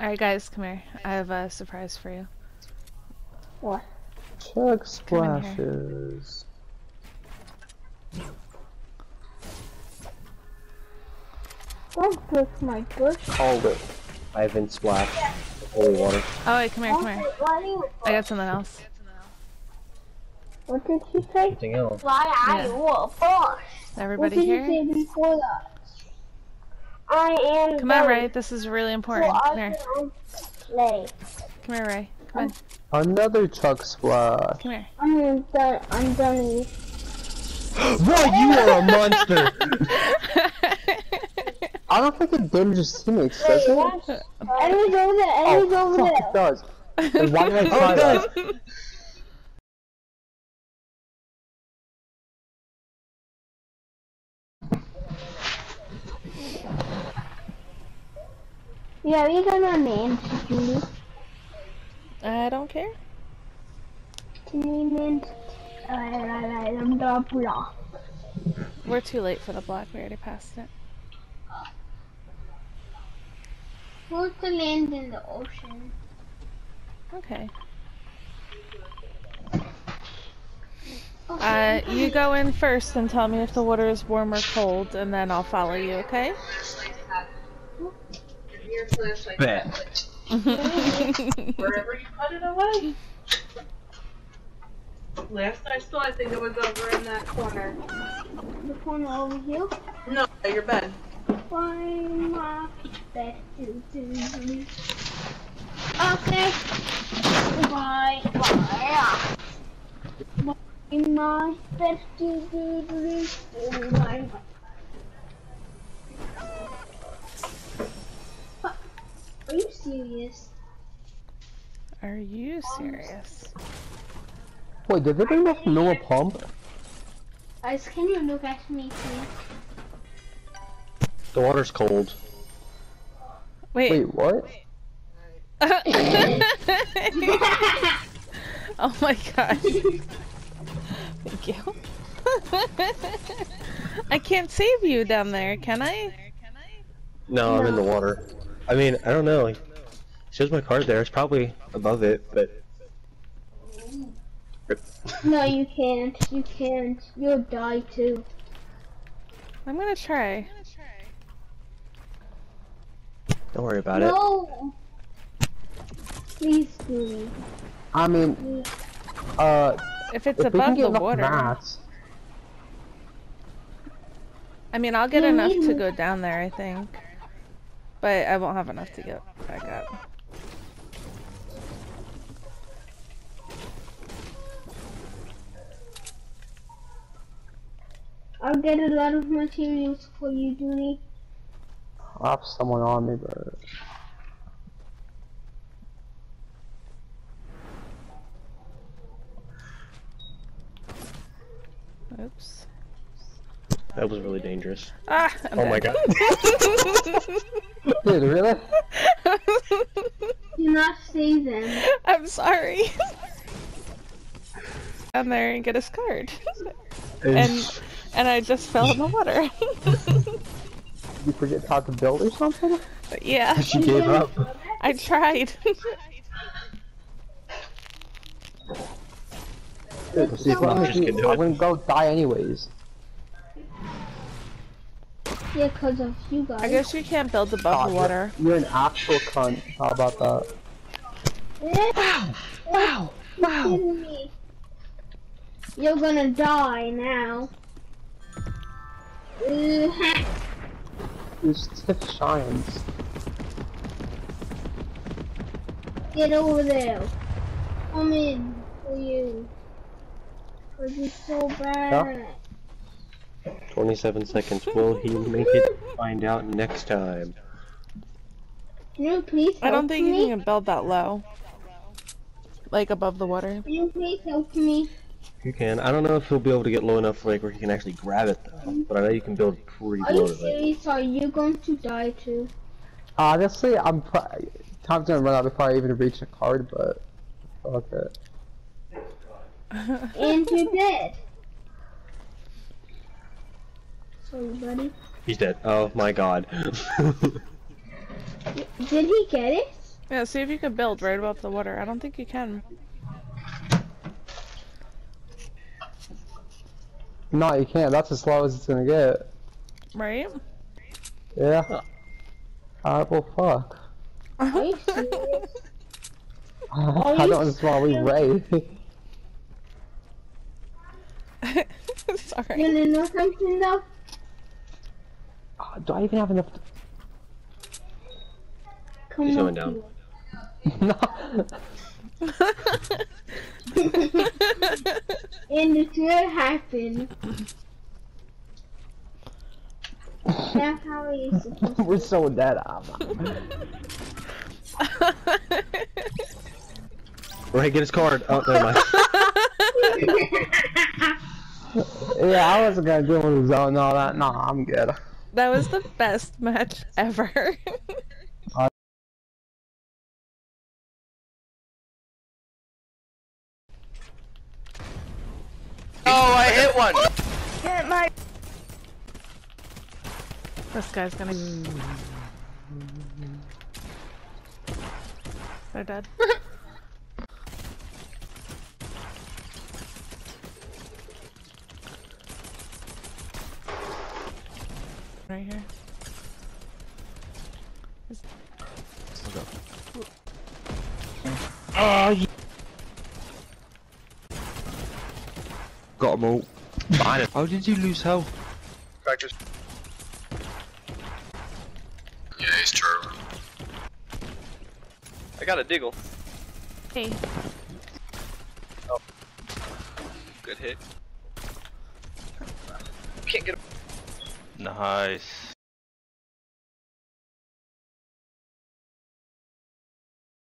Alright guys, come here. I have a surprise for you. What? Check Come in here. splashes. Don't push my bush. Called it. Ivan splash. Holy water. Oh wait, come here, come here. Why do you- I got something else. What did she say? Something else? Why are Yeah. you a boss? Is What everybody did you say before that? I am. Come on, Ray. This is really important. I Come here. can. Come here, Ray. Come on. Another chug splash. Come here. I'm done. I'm done. What? You are a monster! I don't think it damages teammates, does it? Enemies over there. Enemies Oh, over fuck, there. it does. Then why did I Oh, try it that? Yeah, we got our names, Julie. I don't care. Can you name? I'm the blah. We're too late for the block. We already passed it. Who's the land in the ocean? Okay. Uh, you go in first and tell me if the water is warm or cold, and then I'll follow you, okay? Your flashlight Bet. wherever you put it away. Last I saw, I think it was over in that corner. The corner over here. No, your bed. Find my best to do. Okay. Bye. Bye. Find my best to do. Bye. Are you serious? Are you um, serious? Wait, did they bring back Noah Pump? Guys, can you look at me, please? The water's cold. Wait. Wait, what? oh my god. Thank you. I can't save you down there, can I? No, I'm in the water. I mean, I don't know. Like, shows my card there. It's probably above it, but. no, you can't. You can't. You'll die too. I'm gonna try. Don't worry about it. no. Please do. I mean, uh, If it's if we can above get the enough water. mats, I mean, I'll get You enough to go down there, I think. But I won't have enough to get back up. I'll get a lot of materials for you, Dooney. I have someone on me, but. Oops. That was really dangerous. Ah! I'm Oh my god. Dude, really? Do not save them. I'm sorry. down there and get a card. and and I just fell in the water. Did you forget how to build or something? But yeah, She gave up. I tried. Dude, see, if I I'm was gonna I wouldn't go die anyways. Yeah, because of you guys. I guess you can't build above Oh, the you're- water. You're an actual cunt. How about that? Wow! Wow! Wow! Me. You're gonna die now. This tip shines. Get over there. Come in for you. Cause it's so bad. 27 seconds. Will he make it? Find out next time. Can you please I don't help think you can build that low. Like above the water. Can you please help me? You can. I don't know if he'll be able to get low enough like where he can actually grab it though. But I know you can build pretty Are low you to that. serious? Are you going to die too? Honestly, I'm. Pro- time's gonna run out before I even reach a card, but fuck it. And you're dead. Sorry, buddy. He's dead. Oh my god. Did he get it? Yeah, see if you can build right above the water. I don't think you can. No, you can't. That's as slow as it's gonna get. Right? Yeah. Huh. Alright, well, fuck. Are you serious? I you don't understand why we raid. Sorry. You know something though? Ah, Do I even have enough? Come He's on. going down. no. And it's gonna happen. That's how it is supposed to We're so dead. Ah, Right, get his card. Oh, never mind. yeah, I wasn't gonna do the zone and all that. No, I'm good. That was the best match ever. Oh, I hit one. Get my- this guy's gonna. They're dead. right here. Let's go. oh, you... Got them all. Fine. How did you lose health? Practice. Yeah, he's true. I got a diggle. Hey. Oh. Good hit. Can't get him. Nice.